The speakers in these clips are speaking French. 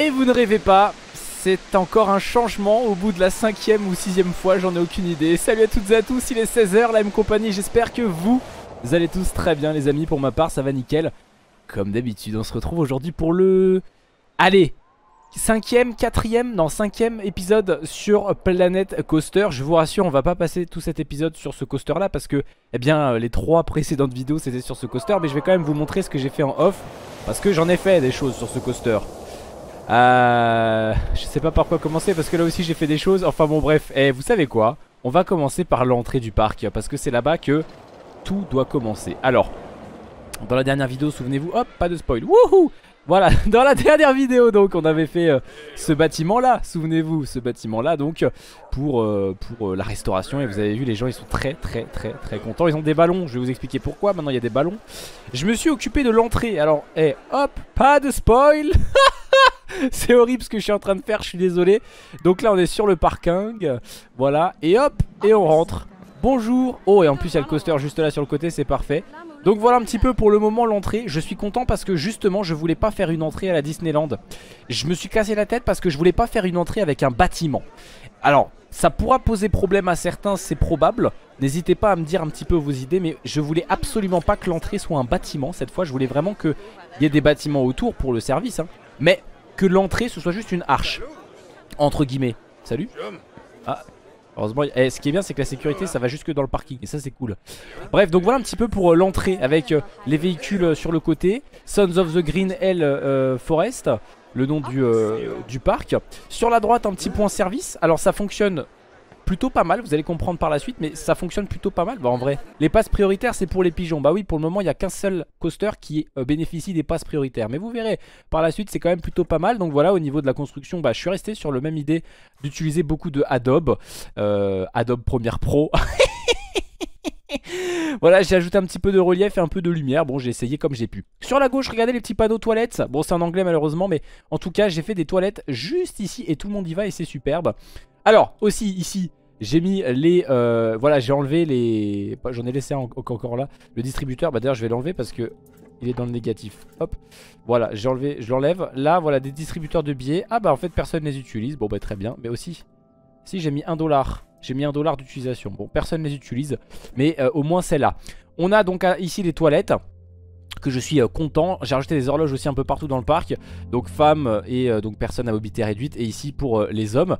Et vous ne rêvez pas, c'est encore un changement au bout de la cinquième ou sixième fois, j'en ai aucune idée. Salut à toutes et à tous, il est 16h, la même compagnie, j'espère que vous, allez tous très bien les amis, pour ma part ça va nickel. Comme d'habitude, on se retrouve aujourd'hui pour le... Allez Cinquième, quatrième, non cinquième épisode sur Planet Coaster Je vous rassure on va pas passer tout cet épisode sur ce coaster là Parce que eh bien les trois précédentes vidéos c'était sur ce coaster Mais je vais quand même vous montrer ce que j'ai fait en off Parce que j'en ai fait des choses sur ce coaster euh, Je sais pas par quoi commencer parce que là aussi j'ai fait des choses. Enfin bon bref, eh, vous savez quoi? On va commencer par l'entrée du parc Parce que c'est là-bas que tout doit commencer. Alors dans la dernière vidéo, souvenez-vous, hop, pas de spoil. Wouhou! Voilà, dans la dernière vidéo donc on avait fait euh, ce bâtiment là, souvenez-vous, ce bâtiment là donc pour, pour euh, la restauration. Et vous avez vu les gens ils sont très très très très contents, ils ont des ballons, je vais vous expliquer pourquoi, maintenant il y a des ballons. Je me suis occupé de l'entrée, alors eh, hop, pas de spoil C'est horrible ce que je suis en train de faire, je suis désolé. Donc là on est sur le parking, voilà, et hop, et on rentre. Bonjour, oh et en plus il y a le coaster juste là sur le côté, c'est parfait. Donc voilà un petit peu pour le moment l'entrée Je suis content parce que justement je voulais pas faire une entrée à la Disneyland Je me suis cassé la tête parce que je voulais pas faire une entrée avec un bâtiment Alors ça pourra poser problème à certains c'est probable N'hésitez pas à me dire un petit peu vos idées Mais je voulais absolument pas que l'entrée soit un bâtiment Cette fois je voulais vraiment qu'il y ait des bâtiments autour pour le service hein. Mais que l'entrée ce soit juste une arche. Entre guillemets. Salut. Ah Heureusement, eh, ce qui est bien c'est que la sécurité ça va jusque dans le parking. Et ça c'est cool. Bref donc voilà un petit peu pour euh, l'entrée avec euh, les véhicules euh, sur le côté. Sons of the Green Hell Forest le nom du, du parc. Sur la droite un petit point service. Alors ça fonctionne plutôt pas mal, vous allez comprendre par la suite, mais ça fonctionne plutôt pas mal. Bah en vrai, les passes prioritaires c'est pour les pigeons. Bah oui, pour le moment il n'y a qu'un seul coaster qui euh, bénéficie des passes prioritaires. Mais vous verrez, par la suite c'est quand même plutôt pas mal. Donc voilà, au niveau de la construction, bah je suis resté sur le même idée d'utiliser beaucoup de Adobe. Euh, Adobe Premiere Pro. voilà, j'ai ajouté un petit peu de relief et un peu de lumière. Bon, j'ai essayé comme j'ai pu. Sur la gauche, regardez les petits panneaux toilettes. Bon, c'est en anglais malheureusement, mais en tout cas, j'ai fait des toilettes juste ici et tout le monde y va et c'est superbe. Alors, aussi ici, j'ai mis les... Euh, voilà, j'ai enlevé les... J'en ai laissé encore là. Le distributeur, bah d'ailleurs je vais l'enlever parce que il est dans le négatif. Hop. Voilà, j'ai enlevé, je l'enlève. Là, voilà, des distributeurs de billets. Ah bah en fait, personne ne les utilise. Bon bah très bien. Mais aussi, si j'ai mis un dollar. J'ai mis un dollar d'utilisation. Bon, personne ne les utilise. Mais euh, au moins c'est là. On a donc ici les toilettes que je suis euh, content. J'ai rajouté des horloges aussi un peu partout dans le parc. Donc femmes et donc personnes à mobilité réduite. Et ici pour les hommes.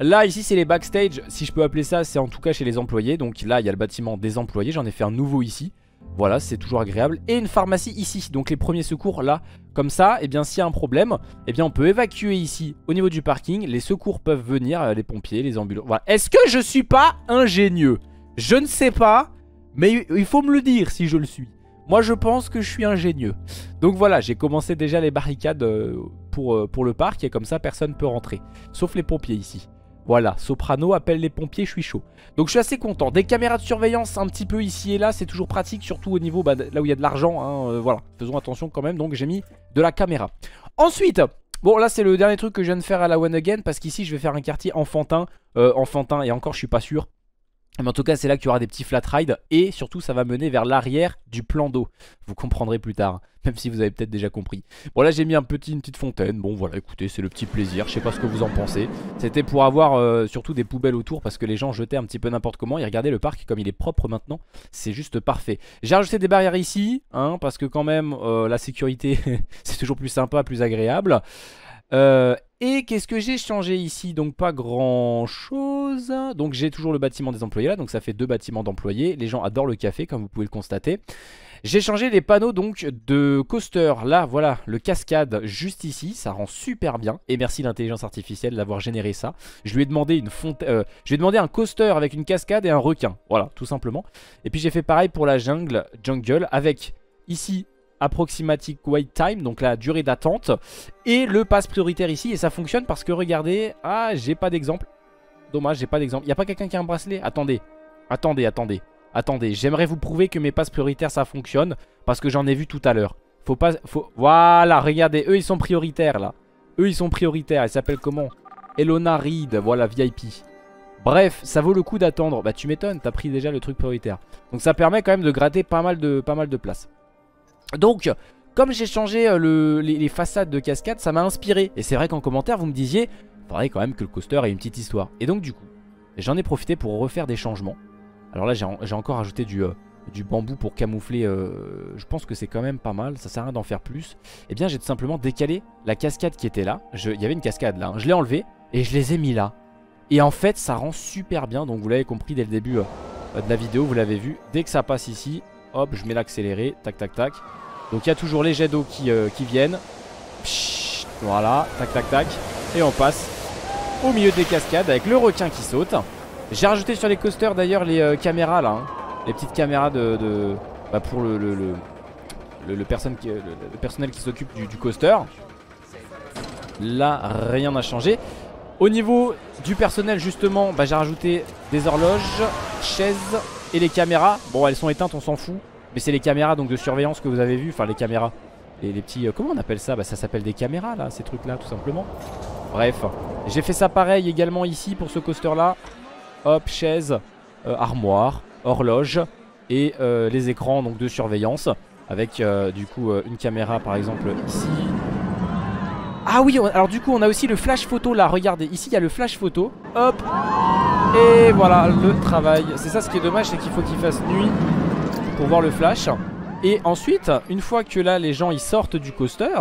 Là ici c'est les backstage Si je peux appeler ça c'est en tout cas chez les employés Donc là il y a le bâtiment des employés J'en ai fait un nouveau ici voilà, c'est toujours agréable. Et une pharmacie ici, donc les premiers secours là. Comme ça, et eh bien s'il y a un problème, eh bien on peut évacuer ici au niveau du parking. Les secours peuvent venir, euh, les pompiers, les ambulances. Est-ce que je suis pas ingénieux? Je ne sais pas, mais il faut me le dire si je le suis. Moi je pense que je suis ingénieux. Donc voilà, j'ai commencé déjà les barricades euh, pour, euh, pour le parc et comme ça personne peut rentrer. Sauf les pompiers ici. Voilà, Soprano appelle les pompiers, je suis chaud. Donc je suis assez content. Des caméras de surveillance un petit peu ici et là, c'est toujours pratique, surtout au niveau bah, là où il y a de l'argent. Hein, euh, voilà, faisons attention quand même. Donc j'ai mis de la caméra. Ensuite, bon là c'est le dernier truc que je viens de faire à la One Again parce qu'ici je vais faire un quartier enfantin. Euh, enfantin et encore je suis pas sûr. Mais en tout cas c'est là qu'il y aura des petits flat rides Et surtout ça va mener vers l'arrière du plan d'eau. Vous comprendrez plus tard Même si vous avez peut-être déjà compris. Bon là j'ai mis une petite fontaine. Bon voilà écoutez c'est le petit plaisir. Je sais pas ce que vous en pensez. C'était pour avoir euh, surtout des poubelles autour Parce que les gens jetaient un petit peu n'importe comment Et regardez le parc comme il est propre maintenant. C'est juste parfait. J'ai rajouté des barrières ici hein, Parce que quand même euh, la sécurité C'est toujours plus sympa, plus agréable. Euh, et qu'est-ce que j'ai changé ici? Donc pas grand chose Donc j'ai toujours le bâtiment des employés là. Donc ça fait deux bâtiments d'employés. Les gens adorent le café comme vous pouvez le constater. J'ai changé les panneaux donc de coaster. Là voilà le cascade juste ici. Ça rend super bien. Et merci l'intelligence artificielle d'avoir généré ça. Je lui ai demandé une fonte euh, Je lui ai demandé un coaster avec une cascade et un requin. Voilà tout simplement. Et puis j'ai fait pareil pour la jungle Jungle Avec ici approximatic wait time, donc la durée d'attente, et le pass prioritaire ici, et ça fonctionne parce que regardez, ah j'ai pas d'exemple, dommage j'ai pas d'exemple, y a pas quelqu'un qui a un bracelet? Attendez, attendez, attendez, attendez, j'aimerais vous prouver que mes passes prioritaires ça fonctionne, parce que j'en ai vu tout à l'heure, faut pas, faut, voilà, regardez, eux ils sont prioritaires là, eux ils sont prioritaires, ils s'appellent comment? Elona Reed, voilà VIP. Bref, ça vaut le coup d'attendre. Bah tu m'étonnes, t'as pris déjà le truc prioritaire. Donc ça permet quand même de gratter pas mal de, pas mal de place. Donc, comme j'ai changé euh, les, façades de cascade, ça m'a inspiré. Et c'est vrai qu'en commentaire, vous me disiez, faudrait quand même que le coaster ait une petite histoire. Et donc du coup, j'en ai profité pour refaire des changements. Alors là, j'ai encore ajouté du, euh, du bambou pour camoufler. Euh, je pense que c'est quand même pas mal, ça sert à rien d'en faire plus. Eh bien, j'ai tout simplement décalé la cascade qui était là. Il y avait une cascade là, hein. je l'ai enlevée et je les ai mis là. Et en fait, ça rend super bien. Donc vous l'avez compris dès le début de la vidéo, vous l'avez vu. Dès que ça passe ici, hop, je mets l'accéléré, tac tac tac. Donc il y a toujours les jets d'eau qui, euh, qui, viennent. voilà, tac tac tac. Et on passe au milieu des cascades avec le requin qui saute. J'ai rajouté sur les coasters d'ailleurs les euh, caméras là. Hein. Les petites caméras de, bah, pour le, le, personnel qui s'occupe du, coaster. Là, rien n'a changé. Au niveau du personnel justement, bah, j'ai rajouté des horloges, chaises et les caméras. Bon, elles sont éteintes, on s'en fout. Mais c'est les caméras donc de surveillance que vous avez vu Enfin les caméras. Les, petits... Euh, comment on appelle ça? Bah ça s'appelle des caméras là ces trucs là tout simplement. Bref. J'ai fait ça pareil également ici pour ce coaster là Hop chaise euh, Armoire Horloge Et euh, les écrans donc de surveillance. Avec du coup une caméra par exemple ici. Ah oui, alors du coup on a aussi le flash photo là, regardez, ici il y a le flash photo, hop, et voilà le travail. C'est ça ce qui est dommage, c'est qu'il faut qu'il fasse nuit pour voir le flash. Et ensuite, une fois que là les gens ils sortent du coaster,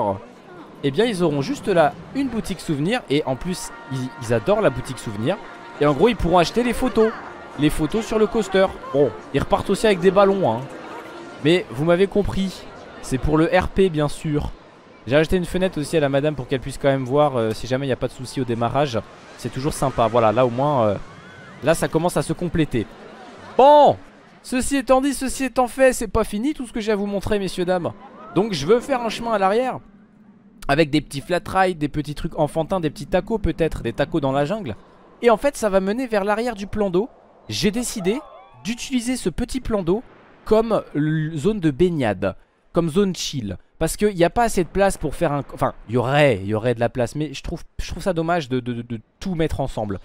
eh bien ils auront juste là une boutique souvenir et en plus ils, adorent la boutique souvenir. Et en gros ils pourront acheter les photos, les photos sur le coaster. Bon, ils repartent aussi avec des ballons hein. Mais vous m'avez compris, c'est pour le RP bien sûr. J'ai acheté une fenêtre aussi à la madame pour qu'elle puisse quand même voir euh, si jamais il n'y a pas de souci au démarrage. C'est toujours sympa, voilà là au moins, euh, là ça commence à se compléter. Bon, Ceci étant dit, ceci étant fait, c'est pas fini tout ce que j'ai à vous montrer, messieurs, dames. Donc je veux faire un chemin à l'arrière. Avec des petits flat rides, des petits trucs enfantins, des petits tacos peut-être, des tacos dans la jungle. Et en fait, ça va mener vers l'arrière du plan d'eau. J'ai décidé d'utiliser ce petit plan d'eau comme zone de baignade, comme zone chill. Parce qu'il n'y a pas assez de place pour faire un... Enfin, il y aurait, y aurait de la place, mais je trouve, je trouve ça dommage de tout mettre ensemble.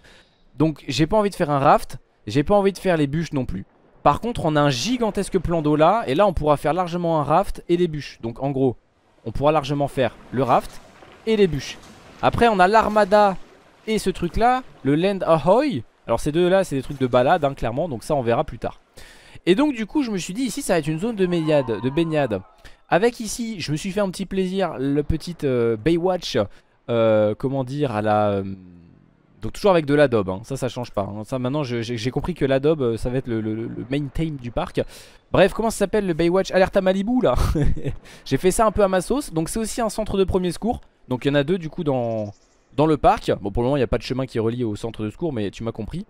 Donc j'ai pas envie de faire un raft, j'ai pas envie de faire les bûches non plus. Par contre on a un gigantesque plan d'eau là Et là on pourra faire largement un raft et les bûches Donc en gros on pourra largement faire le raft et les bûches Après on a l'armada et ce truc là Le land ahoy Alors ces deux là c'est des trucs de balade hein, clairement Donc ça on verra plus tard Et donc du coup je me suis dit ici ça va être une zone de baignade, de baignade. Avec ici je me suis fait un petit plaisir Le petit euh, Baywatch euh, Comment dire à la... Euh, donc toujours avec de l'adobe, hein. ça ça change pas. Hein. Maintenant j'ai compris que l'adobe euh, ça va être le, main theme du parc. Bref, comment ça s'appelle le Baywatch Alerte à Malibu là? J'ai fait ça un peu à ma sauce. Donc c'est aussi un centre de premier secours. Donc il y en a deux du coup dans, dans le parc. Bon pour le moment il n'y a pas de chemin qui relie au centre de secours mais tu m'as compris.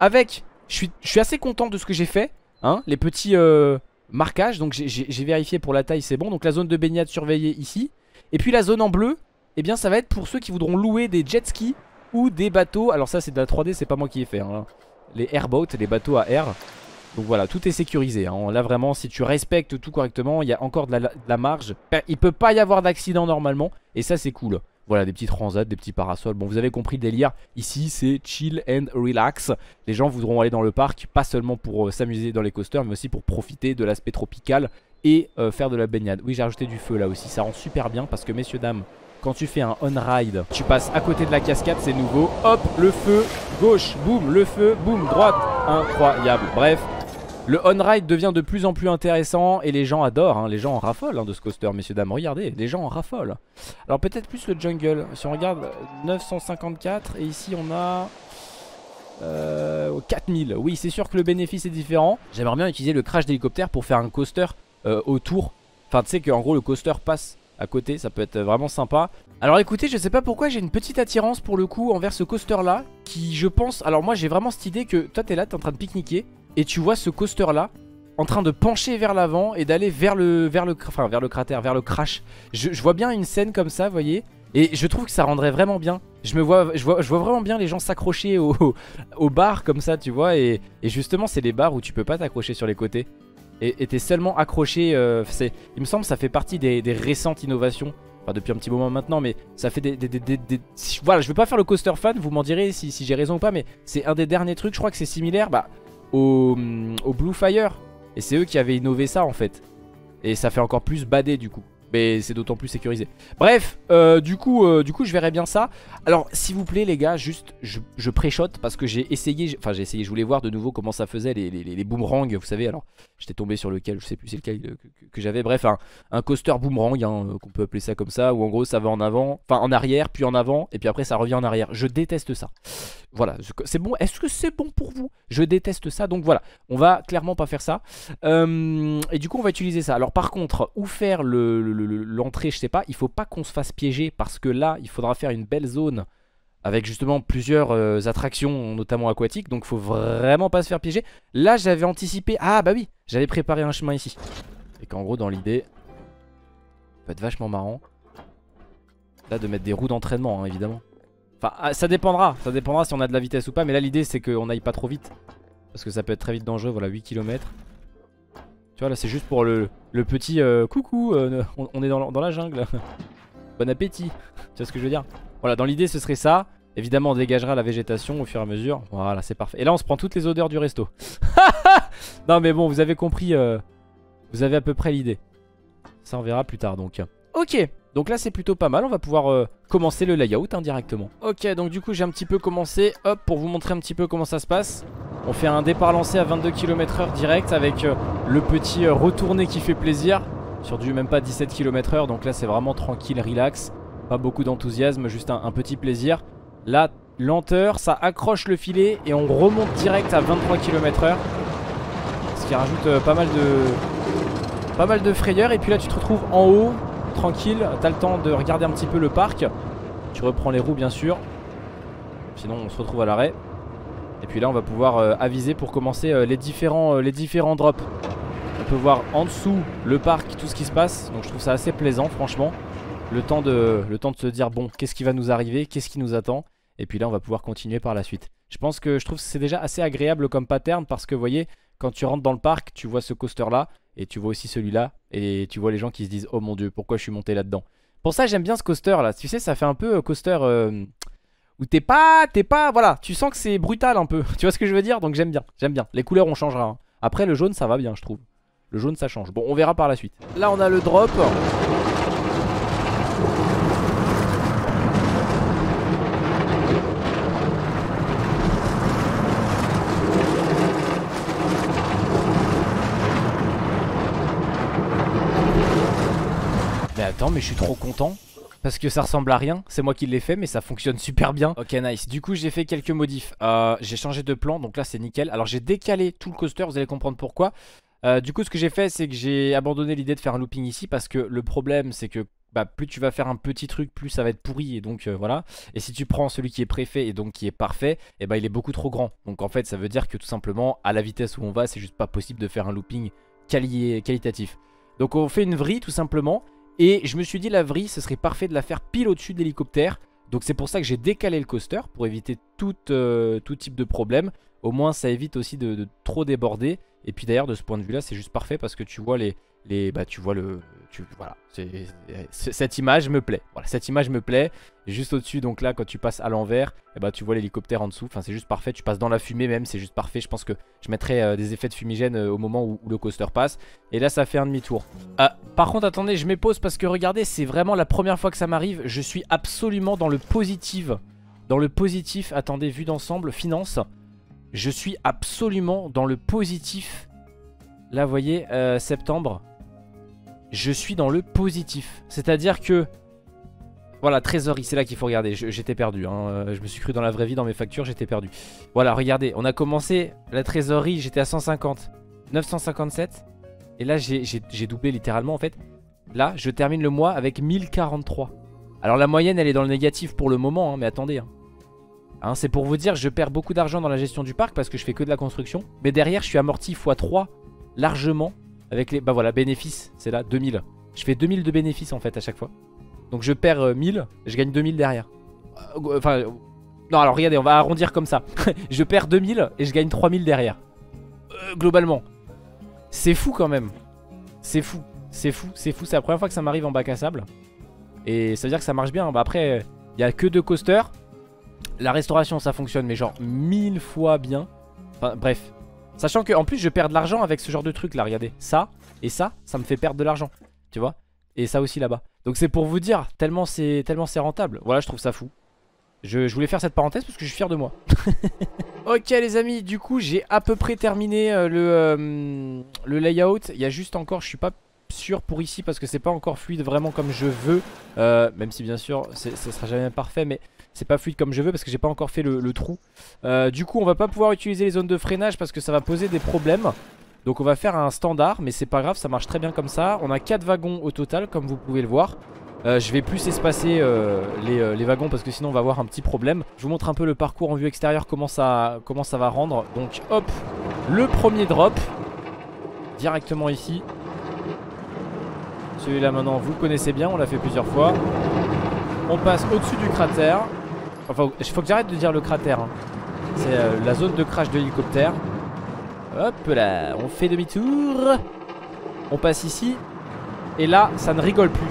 Avec, je suis, je suis assez content de ce que j'ai fait. Hein, les petits euh, marquages, donc j'ai vérifié pour la taille c'est bon. Donc la zone de baignade surveillée ici. Et puis la zone en bleu, eh bien ça va être pour ceux qui voudront louer des jet skis ou des bateaux. Alors ça c'est de la 3D, c'est pas moi qui ai fait. Hein. Les airboats, les bateaux à air. Donc voilà, tout est sécurisé. Hein. Là vraiment, si tu respectes tout correctement, il y a encore de la, marge. Il peut pas y avoir d'accident normalement. Et ça c'est cool. Voilà, des petits transats, des petits parasols. Bon, vous avez compris le délire. Ici, c'est chill and relax. Les gens voudront aller dans le parc, pas seulement pour euh, s'amuser dans les coasters, mais aussi pour profiter de l'aspect tropical et euh, faire de la baignade. Oui, j'ai rajouté du feu là aussi. Ça rend super bien parce que, messieurs, dames, quand tu fais un on-ride, tu passes à côté de la cascade, c'est nouveau. Hop, le feu, gauche, boum, le feu, boum, droite. Incroyable. Bref, le on-ride devient de plus en plus intéressant et les gens adorent, hein. les gens en raffolent hein, de ce coaster, messieurs, dames. Regardez, les gens en raffolent. Alors peut-être plus le jungle. Si on regarde 954 et ici on a... 4000 euh, Oui c'est sûr que le bénéfice est différent J'aimerais bien utiliser le crash d'hélicoptère pour faire un coaster euh, autour Enfin tu sais qu'en gros le coaster passe à côté, ça peut être vraiment sympa. Alors écoutez, je sais pas pourquoi j'ai une petite attirance pour le coup envers ce coaster là, qui je pense... Alors moi j'ai vraiment cette idée que toi t'es là, t'es en train de pique-niquer, et tu vois ce coaster là en train de pencher vers l'avant et d'aller vers le, vers, le, enfin, vers le cratère, vers le crash. Je, vois bien une scène comme ça, vous voyez et je trouve que ça rendrait vraiment bien. Je me vois, je vois, je vois vraiment bien les gens s'accrocher au, au, bar comme ça, tu vois. Et, et justement, c'est les bars où tu peux pas t'accrocher sur les côtés et t'es seulement accroché. Euh, il me semble que ça fait partie des, récentes innovations. Enfin, depuis un petit moment maintenant, mais ça fait des. voilà, je vais pas faire le coaster fan, vous m'en direz si, j'ai raison ou pas, mais c'est un des derniers trucs. Je crois que c'est similaire bah, au, au Blue Fire. Et c'est eux qui avaient innové ça en fait. Et ça fait encore plus bader du coup. Mais c'est d'autant plus sécurisé. Bref, euh, du, coup, euh, du coup, je verrai bien ça. Alors, s'il vous plaît, les gars, juste, je, je pré-shot parce que j'ai essayé. Enfin, j'ai essayé, je voulais voir de nouveau comment ça faisait les, les, les boomerangs. Vous savez, alors, j'étais tombé sur lequel, je sais plus c'est lequel que, que, j'avais. Bref, un, un coaster boomerang, hein, euh, qu'on peut appeler ça comme ça, où en gros, ça va en avant, enfin en arrière, puis en avant, et puis après, ça revient en arrière. Je déteste ça. Voilà, c'est bon. Est-ce que c'est bon pour vous? Je déteste ça, donc voilà. On va clairement pas faire ça. et du coup, on va utiliser ça. Alors, par contre, où faire l'entrée, je sais pas. Il faut pas qu'on se fasse piéger parce que là, il faudra faire une belle zone avec justement plusieurs euh, attractions, notamment aquatiques. Donc, faut vraiment pas se faire piéger. Là, j'avais anticipé. Ah, bah oui, j'avais préparé un chemin ici. Et qu'en gros, dans l'idée, ça peut être vachement marrant. Là, de mettre des roues d'entraînement, hein, évidemment. Enfin, ah, ça dépendra. Ça dépendra si on a de la vitesse ou pas. Mais là, l'idée, c'est qu'on aille pas trop vite. Parce que ça peut être très vite dangereux. Voilà, 8 km. Tu vois, là, c'est juste pour le, petit euh, coucou. Euh, on, est dans, la jungle. bon appétit. Tu vois ce que je veux dire? Voilà, dans l'idée, ce serait ça. Évidemment, on dégagera la végétation au fur et à mesure. Voilà, c'est parfait. Et là, on se prend toutes les odeurs du resto. non, mais bon, vous avez compris. Euh, vous avez à peu près l'idée. Ça, on verra plus tard, donc. Ok, donc là c'est plutôt pas mal, on va pouvoir commencer le layout indirectement. Ok, donc du coup j'ai un petit peu commencé, hop, pour vous montrer un petit peu comment ça se passe. On fait un départ lancé à 22 km h direct avec euh, le petit euh, retourné qui fait plaisir. Sur du même pas 17 km h donc là c'est vraiment tranquille, relax. Pas beaucoup d'enthousiasme, juste un, petit plaisir. Là, lenteur, ça accroche le filet et on remonte direct à 23 km h Ce qui rajoute pas mal de... Pas mal de frayeur et puis là tu te retrouves en haut tranquille, t'as le temps de regarder un petit peu le parc. Tu reprends les roues bien sûr. Sinon on se retrouve à l'arrêt. Et puis là on va pouvoir euh, aviser pour commencer euh, les, différents, euh, les drops. On peut voir en dessous le parc, tout ce qui se passe. Donc je trouve ça assez plaisant franchement. Le temps de, se dire bon qu'est-ce qui va nous arriver, qu'est-ce qui nous attend? Et puis là on va pouvoir continuer par la suite. Je pense que je trouve que c'est déjà assez agréable comme pattern parce que vous voyez quand tu rentres dans le parc tu vois ce coaster là et tu vois aussi celui-là. Et tu vois les gens qui se disent Oh mon dieu, pourquoi je suis monté là-dedans? Pour ça, j'aime bien ce coaster là. Tu sais, ça fait un peu coaster où t'es pas. T'es pas. Voilà, tu sens que c'est brutal un peu. tu vois ce que je veux dire? Donc j'aime bien. J'aime bien. Les couleurs, on changera. Hein. Après, le jaune, ça va bien, je trouve. Le jaune, ça change. Bon, on verra par la suite. Là, on a le drop. attends, mais je suis trop content. Parce que ça ressemble à rien, c'est moi qui l'ai fait mais ça fonctionne super bien Ok nice, du coup j'ai fait quelques modifs euh, J'ai changé de plan, donc là c'est nickel Alors j'ai décalé tout le coaster, vous allez comprendre pourquoi euh, Du coup ce que j'ai fait c'est que j'ai abandonné l'idée de faire un looping ici Parce que le problème c'est que bah, plus tu vas faire un petit truc, plus ça va être pourri et donc euh, voilà. Et si tu prends celui qui est préfet et donc qui est parfait, et eh bah il est beaucoup trop grand. Donc en fait ça veut dire que tout simplement à la vitesse où on va, c'est juste pas possible de faire un looping qualitatif. Donc on fait une vrille tout simplement et je me suis dit la vrille ce serait parfait de la faire pile au-dessus de l'hélicoptère. Donc c'est pour ça que j'ai décalé le coaster pour éviter tout, euh, tout type de problème. Au moins ça évite aussi de trop déborder. Et puis d'ailleurs de ce point de vue là c'est juste parfait parce que tu vois les, les, bah, tu vois le, tu, voilà, cette image me plaît. Voilà, cette image me plaît. Juste au-dessus, donc là, quand tu passes à l'envers, eh bah, tu vois l'hélicoptère en dessous. Enfin, c'est juste parfait. Tu passes dans la fumée même, c'est juste parfait. Je pense que je mettrai euh, des effets de fumigène euh, au moment où, le coaster passe. Et là, ça fait un demi-tour. Ah, par contre, attendez, je m'épose parce que regardez, c'est vraiment la première fois que ça m'arrive. Je suis absolument dans le positif. Dans le positif, attendez, vue d'ensemble, finance. Je suis absolument dans le positif. Là, vous voyez, euh, septembre je suis dans le positif. C'est-à-dire que... Voilà, trésorerie, c'est là qu'il faut regarder. J'étais perdu. Hein. Euh, je me suis cru dans la vraie vie, dans mes factures, j'étais perdu. Voilà, regardez, on a commencé la trésorerie, j'étais à 150. 957. Et là, j'ai doublé littéralement, en fait. Là, je termine le mois avec 1043. Alors la moyenne, elle est dans le négatif pour le moment, hein, mais attendez. Hein. C'est pour vous dire, je perds beaucoup d'argent dans la gestion du parc parce que je fais que de la construction. Mais derrière, je suis amorti x3 largement avec les... Bah voilà, bénéfices, c'est là, 2000. Je fais 2000 de bénéfices en fait à chaque fois. Donc je perds 1000, euh, je gagne 2000 derrière. Euh, enfin... Non alors regardez, on va arrondir comme ça. je perds 2000 et je gagne 3000 derrière. Euh, globalement. C'est fou quand même. C'est fou. C'est fou, c'est fou. C'est la première fois que ça m'arrive en bac à sable. Et ça veut dire que ça marche bien. Bah après, il n'y a que deux coasters. La restauration, ça fonctionne, mais genre mille fois bien. Enfin, bref, Sachant que en plus je perds de l'argent avec ce genre de truc là, regardez. Ça et ça, ça me fait perdre de l'argent. Tu vois Et ça aussi là-bas. Donc c'est pour vous dire, tellement c'est tellement c'est rentable. Voilà, je trouve ça fou. Je, voulais faire cette parenthèse parce que je suis fier de moi. ok les amis, du coup j'ai à peu près terminé euh, le, euh, le layout. Il y a juste encore, je suis pas sûr pour ici parce que c'est pas encore fluide vraiment comme je veux. Euh, même si bien sûr ce sera jamais parfait mais c'est pas fluide comme je veux parce que j'ai pas encore fait le, trou. du coup on va pas pouvoir utiliser les zones de freinage parce que ça va poser des problèmes. Donc on va faire un standard mais c'est pas grave ça marche très bien comme ça. On a 4 wagons au total comme vous pouvez le voir. Euh, je vais plus espacer euh, euh, les, wagons parce que sinon on va avoir un petit problème. Je vous montre un peu le parcours en vue extérieure, comment ça, comment ça va rendre. Donc hop, le premier drop, directement ici. Celui-là maintenant vous connaissez bien, on l'a fait plusieurs fois. On passe au-dessus du cratère. Enfin, il faut que j'arrête de dire le cratère. Hein. C'est la zone de crash de l'hélicoptère. Hop là, on fait demi-tour. On passe ici. Et là, ça ne rigole plus.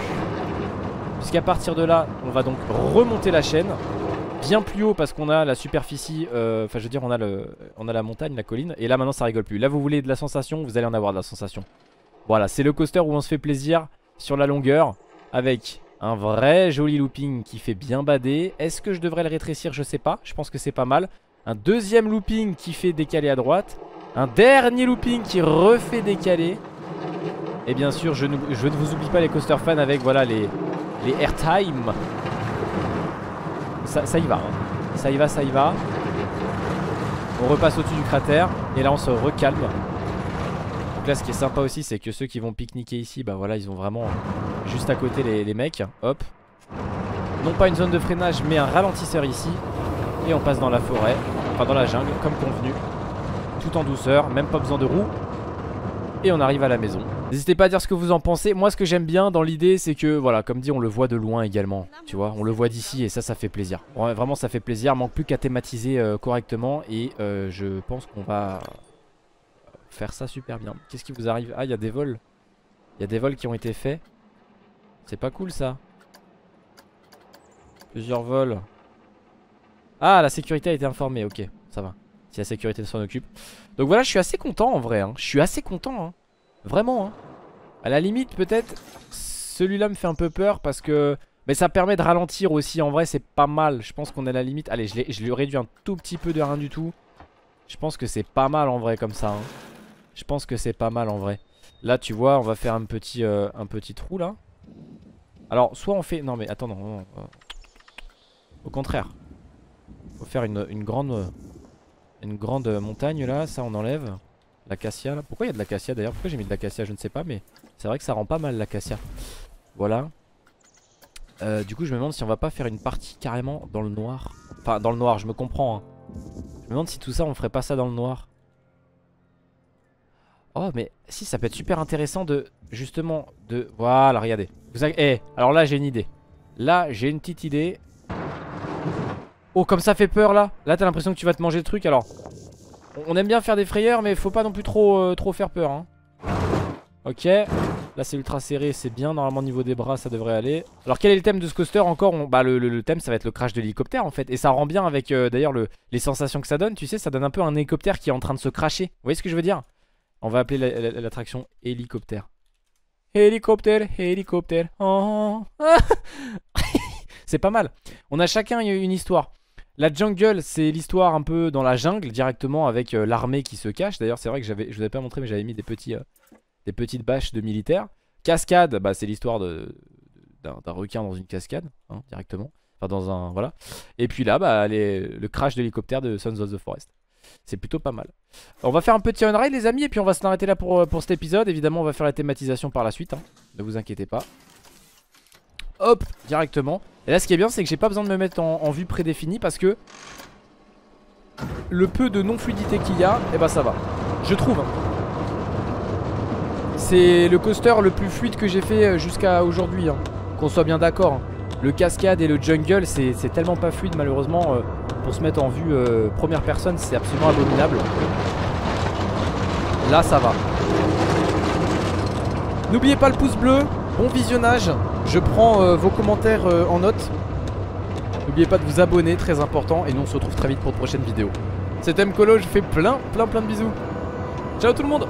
Puisqu'à partir de là, on va donc remonter la chaîne bien plus haut parce qu'on a la superficie, euh, enfin je veux dire on a, le, on a la montagne, la colline et là maintenant ça rigole plus. Là vous voulez de la sensation, vous allez en avoir de la sensation. Voilà, c'est le coaster où on se fait plaisir sur la longueur avec un vrai joli looping qui fait bien bader. Est-ce que je devrais le rétrécir? Je sais pas, je pense que c'est pas mal. Un deuxième looping qui fait décaler à droite. Un dernier looping qui refait décaler. Et bien sûr, je ne, vous oublie pas les coaster fans avec voilà les, les airtime. Ça, ça y va, hein. ça y va, ça y va. On repasse au-dessus du cratère et là on se recalme. Donc là ce qui est sympa aussi c'est que ceux qui vont pique-niquer ici bah voilà ils ont vraiment juste à côté les, mecs Hop Non pas une zone de freinage mais un ralentisseur ici Et on passe dans la forêt Enfin dans la jungle comme convenu Tout en douceur même pas besoin de roues Et on arrive à la maison N'hésitez pas à dire ce que vous en pensez. Moi, ce que j'aime bien dans l'idée, c'est que, voilà, comme dit, on le voit de loin également. Tu vois, on le voit d'ici et ça, ça fait plaisir. vraiment, ça fait plaisir. Manque plus qu'à thématiser euh, correctement et euh, je pense qu'on va faire ça super bien. Qu'est-ce qui vous arrive? Ah, il y a des vols. Il y a des vols qui ont été faits. C'est pas cool ça. Plusieurs vols. Ah, la sécurité a été informée. Ok, ça va. Si la sécurité s'en occupe. Donc voilà, je suis assez content en vrai. Hein. Je suis assez content. Hein. Vraiment hein À la limite peut-être Celui-là me fait un peu peur parce que Mais ça permet de ralentir aussi En vrai c'est pas mal Je pense qu'on est à la limite Allez je, lui réduit un tout petit peu de rien du tout Je pense que c'est pas mal en vrai comme ça hein. Je pense que c'est pas mal en vrai Là tu vois on va faire un petit, euh, petit trou là Alors soit on fait Non mais attends non, Au contraire Faut faire une, une grande Une grande montagne là Ça on enlève L'acacia là. Pourquoi il y a de l'acacia d'ailleurs? Pourquoi j'ai mis de l'acacia? Je ne sais pas mais c'est vrai que ça rend pas mal l'acacia. Voilà. Euh, du coup je me demande si on va pas faire une partie carrément dans le noir. Enfin dans le noir je me comprends. Hein. Je me demande si tout ça on ferait pas ça dans le noir. Oh mais si ça peut être super intéressant de justement de... Voilà regardez. Vous Eh alors là j'ai une idée. Là j'ai une petite idée. Oh comme ça fait peur là. Là t'as l'impression que tu vas te manger le truc alors. On aime bien faire des frayeurs mais faut pas non plus trop, euh, trop faire peur hein. Ok Là c'est ultra serré c'est bien Normalement au niveau des bras ça devrait aller Alors quel est le thème de ce coaster encore? Bah le, thème ça va être le crash de l'hélicoptère en fait Et ça rend bien avec euh, d'ailleurs les sensations que ça donne Tu sais ça donne un peu un hélicoptère qui est en train de se cracher Vous voyez ce que je veux dire? On va appeler l'attraction hélicoptère Hélicoptère, hélicoptère oh. C'est pas mal On a chacun une histoire la jungle, c'est l'histoire un peu dans la jungle directement avec euh, l'armée qui se cache. D'ailleurs, c'est vrai que je vous avais pas montré, mais j'avais mis des petits, euh, petites bâches de militaires. Cascade, bah, c'est l'histoire d'un requin dans une cascade, hein, directement. Dans un voilà. Et puis là, bah, le crash d'hélicoptère de Sons of the Forest. C'est plutôt pas mal. On va faire un petit ride les amis et puis on va s'arrêter là pour, euh, pour cet épisode. Évidemment on va faire la thématisation par la suite. Hein. Ne vous inquiétez pas. Hop, directement. Et là ce qui est bien c'est que j'ai pas besoin de me mettre en, vue prédéfinie parce que le peu de non-fluidité qu'il y a, et eh bah ça va. Je trouve. Hein. C'est le coaster le plus fluide que j'ai fait euh, jusqu'à aujourd'hui. Hein. Qu'on soit bien d'accord. Le cascade et le jungle, c'est tellement pas fluide malheureusement. Euh, pour se mettre en vue euh, première personne, c'est absolument abominable. Là, ça va. N'oubliez pas le pouce bleu. Bon visionnage. Je prends euh, vos commentaires euh, en note. N'oubliez pas de vous abonner, très important. Et nous on se retrouve très vite pour de prochaines vidéos. C'était Mkolo, je fais plein, plein, plein de bisous. Ciao tout le monde